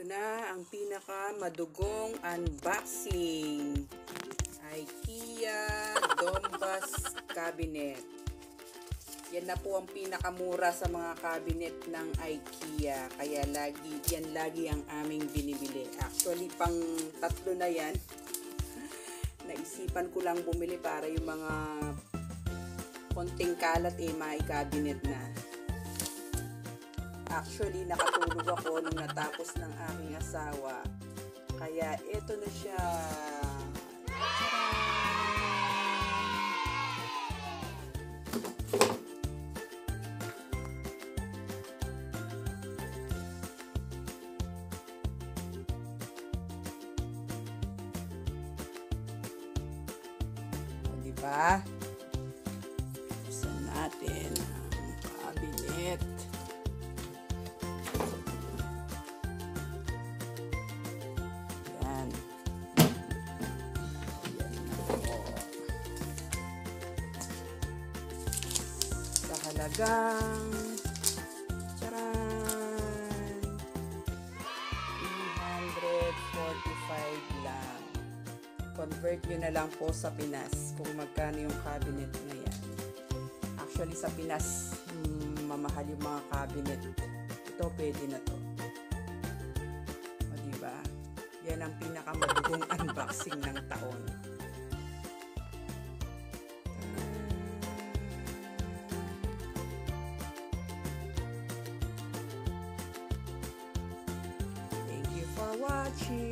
na ang pinaka madugong unboxing. IKEA Donbas Cabinet. Yan na po ang pinakamura sa mga cabinet ng IKEA. Kaya lagi, yan lagi ang aming binibili. Actually, pang tatlo na yan. Naisipan ko lang bumili para yung mga konting kalat eh, may cabinet na. Actually, nakatulog ako nung natapos ng aking asawa. Kaya, ito na siya. Diba? Buksan natin ang cabinet. Sa halagang Charan! 345 lang. Convert nyo na lang po sa Pinas kung magkano yung cabinet na yan. Actually, sa Pinas, mm, mamahal yung mga cabinet. Ito, pwede na to. O, diba? Yan ang pinakamadugong unboxing ng taon. cheese.